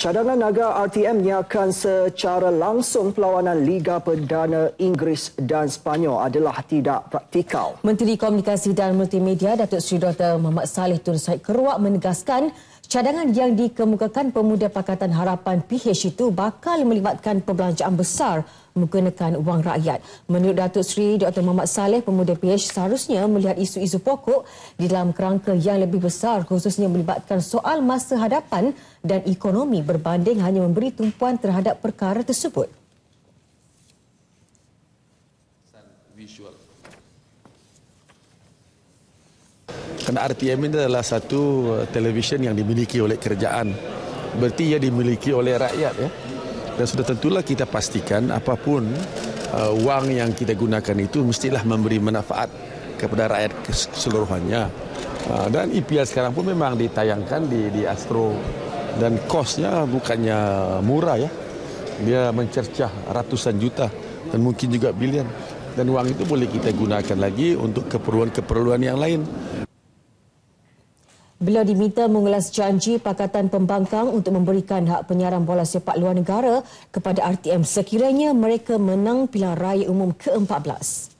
Cadangan Naga RTM menyiarkan secara langsung perlawanan Liga Perdana Inggeris dan Sepanyol adalah tidak praktikal. Menteri Komunikasi dan Multimedia Datuk Seri Dr. Muhammad Saleh Tun Said Keruak menegaskan cadangan yang dikemukakan Pemuda Pakatan Harapan PH itu bakal melibatkan perbelanjaan besar menggunakan wang rakyat. Menurut Datuk Seri Dr. Muhammad Saleh, pemuda PH seharusnya melihat isu-isu pokok di dalam kerangka yang lebih besar khususnya melibatkan soal masa hadapan dan ekonomi berbanding hanya memberi tumpuan terhadap perkara tersebut. Kerana RTM ini adalah satu uh, televisyen yang dimiliki oleh kerajaan. Berarti ia dimiliki oleh rakyat ya dan sudah tentulah kita pastikan apapun uh, wang yang kita gunakan itu mestilah memberi manfaat kepada rakyat keseluruhannya. Uh, dan IPL sekarang pun memang ditayangkan di, di Astro dan kosnya bukannya murah ya. Dia mencercah ratusan juta dan mungkin juga bilion. Dan wang itu boleh kita gunakan lagi untuk keperluan-keperluan yang lain. Beliau diminta mengulas janji Pakatan Pembangkang untuk memberikan hak penyiaran bola sepak luar negara kepada RTM sekiranya mereka menang pilihan raya umum ke-14.